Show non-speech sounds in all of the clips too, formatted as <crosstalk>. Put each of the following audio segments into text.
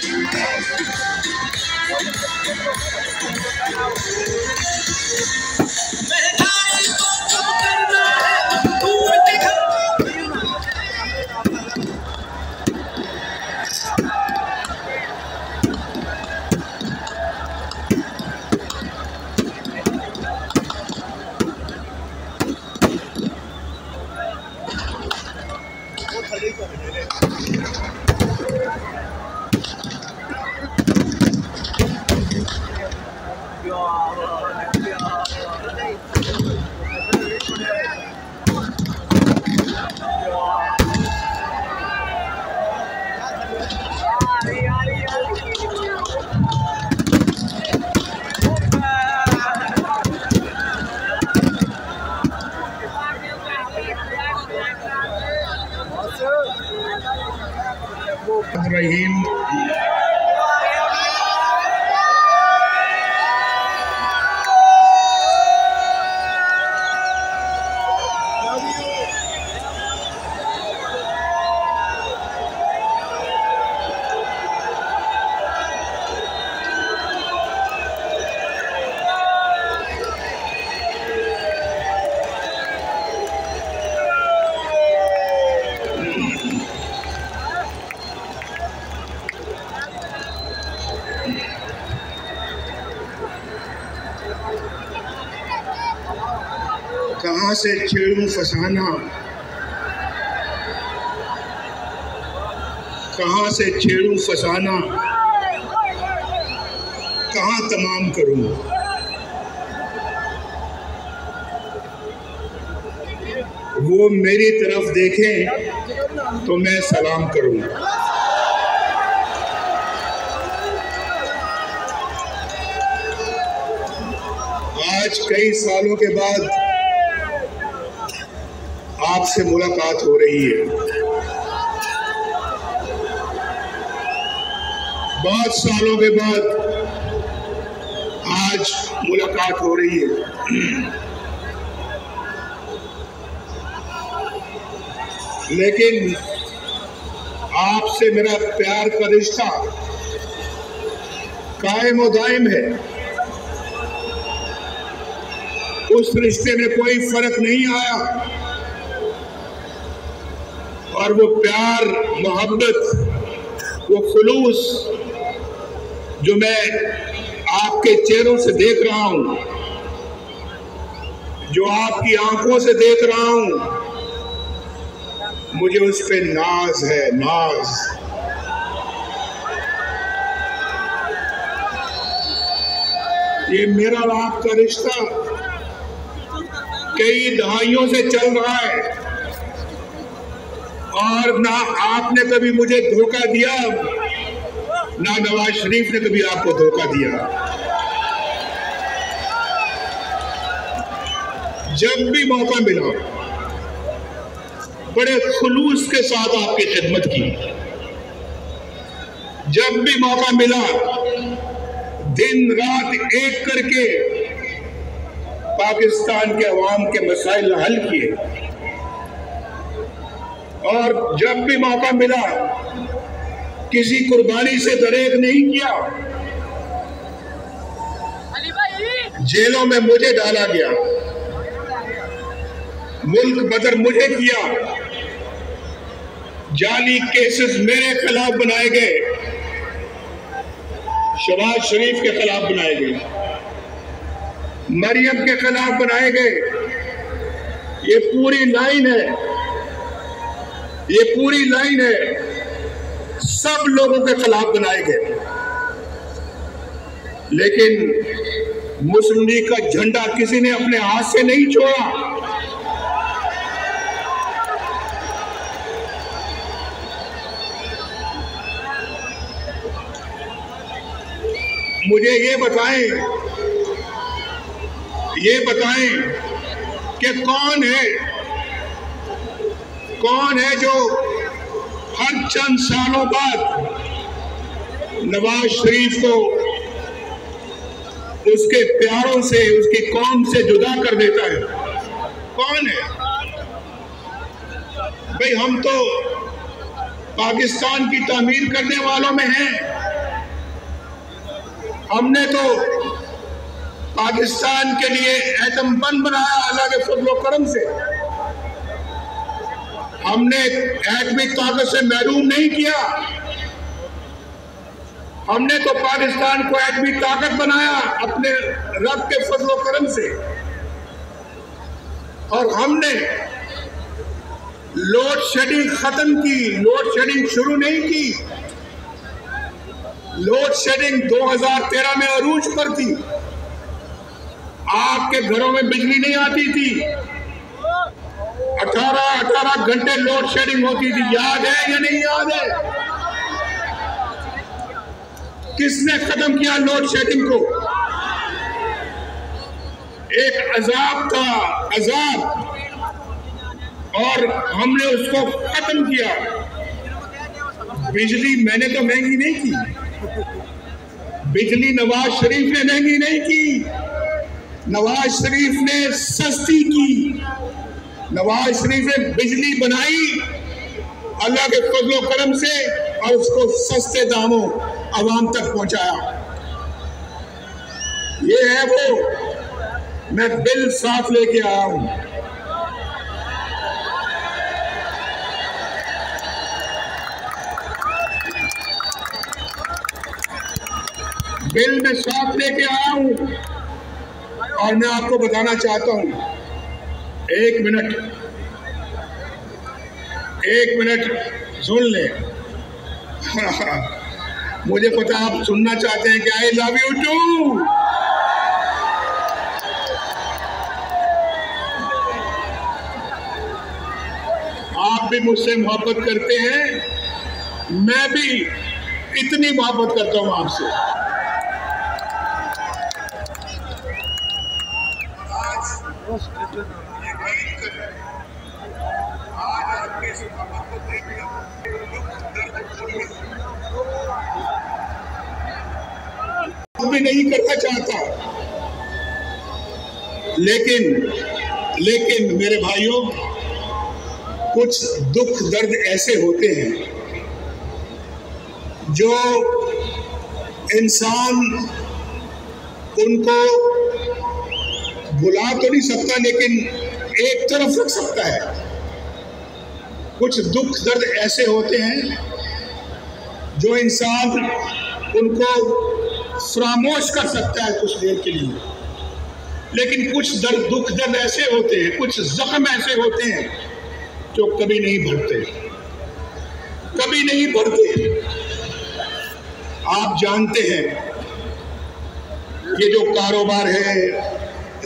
Thank you. कहाँ से छेड़ू फसाना। कहाँ से छेड़ू फसाना? कहाँ तमाम करूँ? वो मेरी तरफ़ देखें तो मैं सलाम करूँ। आज कई सालों के बाद आपसे मुलाकात हो रही है। बहुत सालों के बाद आज मुलाकात हो रही है। लेकिन आपसे मेरा प्यार का रिश्ता कायम और दायम है। उस रिश्ते में कोई फ़र्क नहीं आया। और वो प्यार, मोहब्बत, वो खुलूस जो मैं आपके चेहरों से देख रहा हूँ, जो आपकी आँखों से देख रहा हूँ, मुझे उस पर नाज है, नाज। ये मेरा आपका रिश्ता कई दहाइयों से चल रहा है। और ना आपने कभी मुझे धोखा दिया? ना नवाज़ शरीफ ने कभी आपको धोखा दिया? जब भी मौका मिला, बड़े खुलूस के साथ आपकी खिदमत की। जब भी मौका मिला, दिन रात एक करके पाकिस्तान के अवाम के मसाइल हल किए। और जब भी मौका मिला किसी कुर्बानी से दरेक नहीं किया। जेलों में मुझे डाला गया। मुल्क बदर मुझे किया। जाली केसेस मेरे खिलाफ बनाए गए। शबाज शरीफ के खिलाफ बनाए गए। मरियम के खिलाफ बनाए गए। ये पूरी लाइन है। ये पूरी लाइन है। सब लोगों के खिलाफ बनाए गए लेकिन मुस्लिम लीग का झंडा किसी ने अपने हाथ से नहीं छोड़ा। मुझे ये बताएँ ये बताएँ कि कौन है कौन है जो हर चंद सालों बाद नवाज़ शरीफ को उसके प्यारों से, उसकी कौम से जुदा कर देता है? कौन है? भाई, हम तो पाकिस्तान की तामीर करने वालों में हैं। हमने तो पाकिस्तान के लिए एटम बम बनाया अल्लाह के फजलो करम से। हमने एटमी ताकत से महरूम नहीं किया। हमने तो पाकिस्तान को एटमी ताकत बनाया अपने रब के फजलो करम से। और हमने लोड शेडिंग खत्म की लोड शेडिंग शुरू नहीं की। लोड शेडिंग 2013 में अरूज पर थी। आपके घरों में बिजली नहीं आती थी। 18 18 घंटे लोड शेडिंग होती थी। याद है या नहीं याद है? किसने खत्म किया लोड शेडिंग को? एक अजाब था, अजाब। और हमने उसको खत्म किया। बिजली मैंने तो महँगी नहीं की। बिजली नवाज़ शरीफ ने महँगी नहीं की। नवाज़ शरीफ ने सस्ती की। नवाज़ शरीफ ने बिजली बनाई अल्लाह के फजलो करम से और उसको सस्ते दामों आवाम तक पहुँचाया। ये है वो, मैं बिल साफ़ लेके आया हूँ। बिल में साथ लेके आया हूँ और मैं आपको बताना चाहता हूँ एक मिनट। एक मिनट, सुन ले। <laughs> मुझे पता आप सुनना चाहते हैं कि आई लव यू टू आप भी मुझसे मोहब्बत करते हैं। मैं भी इतनी मोहब्बत करता हूँ आपसे। भी नहीं करना चाहता। लेकिन लेकिन मेरे भाइयों, कुछ दुख दर्द ऐसे होते हैं जो इंसान उनको भुला तो नहीं सकता, लेकिन एक तरफ़ रख सकता है। कुछ दुख दर्द ऐसे होते हैं जो इंसान उनको फरामोश कर सकता है कुछ देर के लिए। लेकिन कुछ दर्द, दुख दर्द ऐसे होते हैं, कुछ जख्म ऐसे होते हैं जो कभी नहीं भरते कभी नहीं भरते आप जानते हैं, ये जो कारोबार है,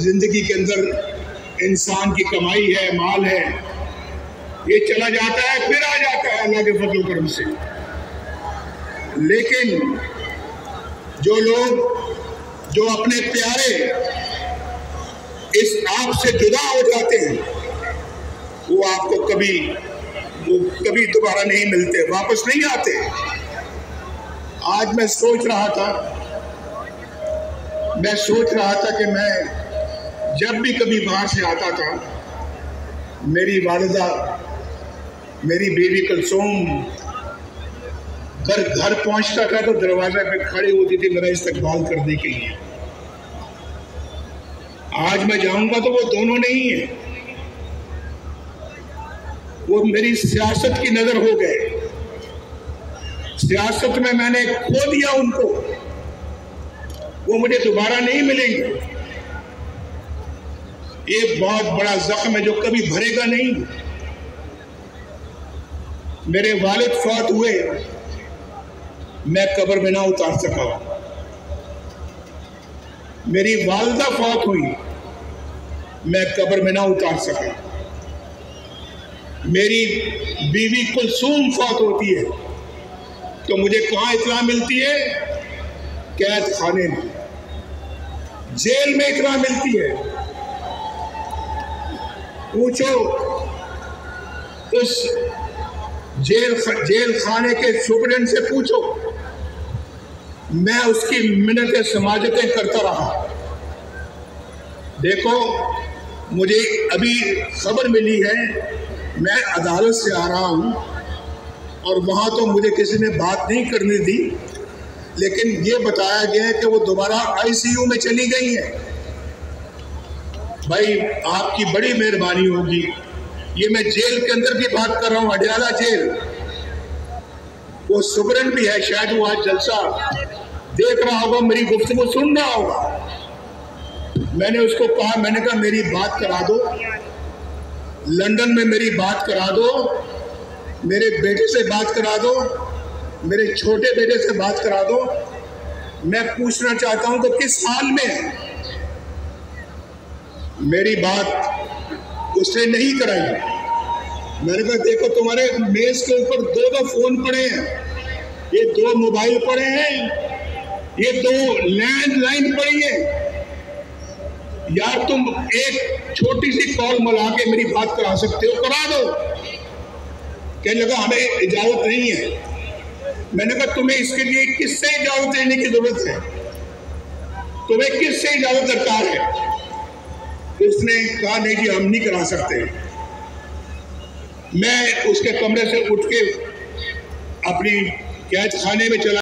ज़िंदगी के अंदर इंसान की कमाई है, माल है ये चला जाता है, फिर आ जाता है अल्लाह के फजल करम से। लेकिन जो लोग, जो अपने प्यारे इस आप से जुदा हो जाते हैं, वो आपको कभी, वो कभी दोबारा नहीं मिलते, वापस नहीं आते। आज मैं सोच रहा था, मैं सोच रहा था कि मैं जब भी कभी बाहर से आता था, मेरी वालदा मेरी बेबी कलसोम घर घर पहुँचता था तो दरवाज़ा पे खड़ी होती थी मेरा इस्तेमाल करने के लिए। आज मैं जाऊँगा तो वो दोनों नहीं है। वो मेरी सियासत की नज़र हो गए। सियासत में मैंने खो दिया उनको। वो मुझे दोबारा नहीं मिलेंगे। ये बहुत बड़ा जख्म है जो कभी भरेगा नहीं। मेरे वालिद फौत हुए, मैं कब्र में ना उतार सका। मेरी वालदा फौत हुई, मैं कब्र में ना उतार सका। मेरी बीवी कुलसूम फौत होती है तो मुझे कहाँ इतना मिलती है? कैद खाने में। जेल में इतना मिलती है। पूछो, उस जेल जेल खाने के सुपरेंट से पूछो। मैं उसकी मिन्नतें, समाजतें करता रहा। देखो, मुझे अभी खबर मिली है, मैं अदालत से आ रहा हूँ, और वहाँ तो मुझे किसी ने बात नहीं करने दी, लेकिन ये बताया गया है कि वो दोबारा आईसीयू में चली गई है। भाई, आपकी बड़ी मेहरबानी होगी। ये मैं जेल के अंदर की बात कर रहा हूँ अडियाला जेल। वो सुबरन भी है, शायद वो आज जलसा। देख रहा होगा, मेरी गुफ्तगु सुन रहा होगा। मैंने उसको कहा, मैंने कहा, मेरी बात करा दो। लंदन में मेरी बात करा दो। मेरे बेटे से बात करा दो। मेरे छोटे बेटे से बात करा दो। मैं पूछना चाहता हूँ कि किस हाल में? मेरी बात उसने नहीं कराई मैंने कहा, देखो, तुम्हारे मेज के ऊपर दो दो फ़ोन पड़े हैं। ये दो मोबाइल पड़े हैं। ये दो लैंडलाइन पड़ी है। यार, तुम एक छोटी सी कॉल मिला के मेरी बात करा सकते हो? करा दो। कहने लगा, हमें इजाज़त नहीं है। मैंने कहा, तुम्हें इसके लिए किससे इजाज़त देने की ज़रूरत है? तुम्हें किससे इजाज़त दरकार है? उसने कहा, नहीं जी, हम नहीं करा सकते। मैं उसके कमरे से उठ के अपनी कैद खाने में चला